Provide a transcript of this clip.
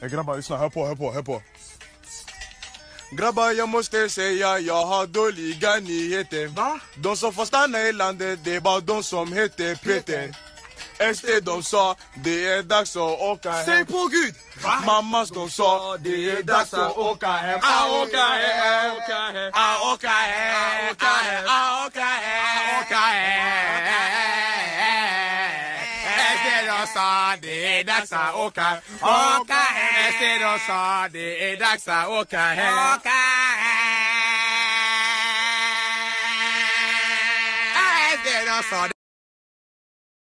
Hey, grabbar, lyssna. Hör på, hör på, hör på. Grabbar, jag måste säga jag har dåliga nyheter. Va? De som får stanna i landet, det är bara de som heter Peter. SD de sa, det är dags att åka hem. Säg på gud! Mammas de sa, det är dags att åka hem. Ah, åka hem, åka hem. Ah, åka hem, åka hem. ah, åka hem, åka hem. SD de sa, det är dags att åka Åka hem. SD de sa, det är dags att åka hem.